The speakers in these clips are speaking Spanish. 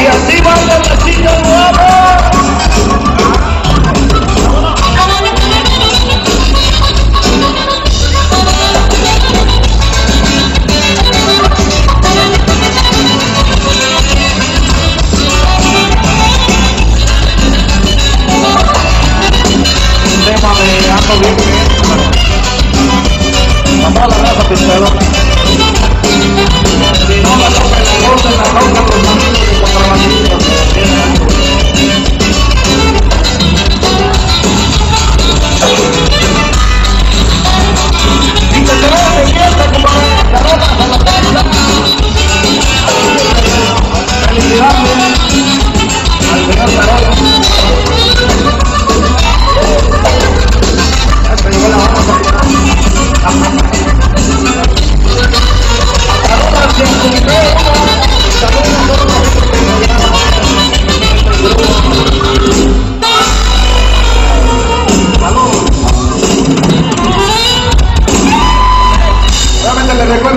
Y así las chicas nuevas.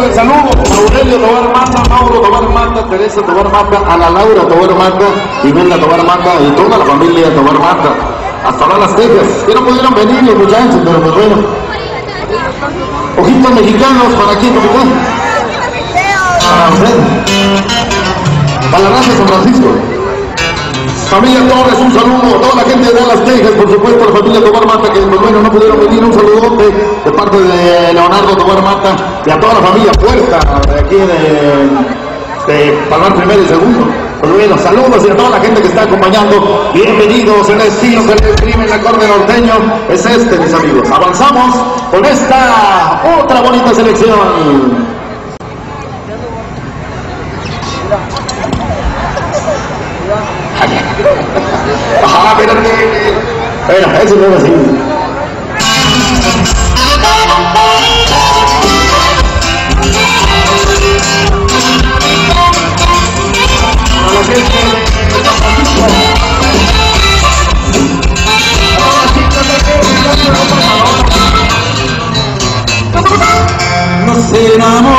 Recuerdo el saludo Aurelio Tobar Mata, Mauro Tobar Mata, Teresa Tobar Mata, a la Laura Tobar Mata, Imelda Tobar Mata y toda la familia Tobar Mata. Hasta Dallas, Texas. Que no pudieron venir los muchachos, pero pues bueno. Ojitos mexicanos, ¿para quién, capitán? Para usted. Para la raza San Francisco. Familia Torres, un saludo a toda la gente de Dallas, Texas, por supuesto, a la familia Tobar Mata, que pues bueno, no pudieron venir, un saludote de parte de Leonardo Tobar Mata y a toda la familia Puerta, de aquí de, Palmar primero y segundo. Pues bueno, saludos y a toda la gente que está acompañando, bienvenidos, el estilo que le escribe el acorde norteño es este, mis amigos. Avanzamos con esta otra bonita selección. हाँ मेरा है जो लोग सही Say no more.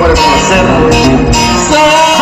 Con el buen placer.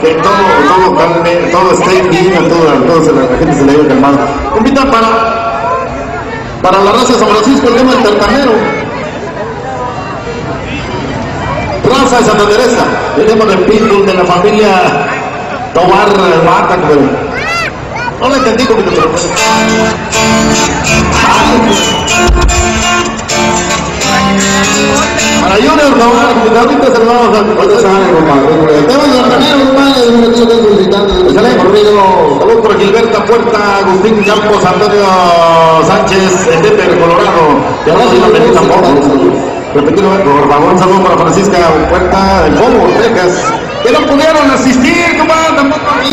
Que todo, todo calme, todo esté bien, todo, todo se, la, gente se le haya calmado. Invita para, para la raza de San Francisco el tema del tartanero. Raza de Santa Teresa, el pitbull de la familia Tobar Mata, pero no lo entendí que pero para Junior, no, ahorita se lo vamos a ahorita se van a compadre. Tema de Artanero, hermano, de un tío que solicitando. Sale corrido. Saludos por Gilberta Puerta, Agustín Campos, Antonio Sánchez, el Colorado. Y ahora sí no venís tampoco. Repetir, por favor, un saludo para Francisca Puerta, del Bobo, Texas. Que no pudieron asistir, compadre, tampoco.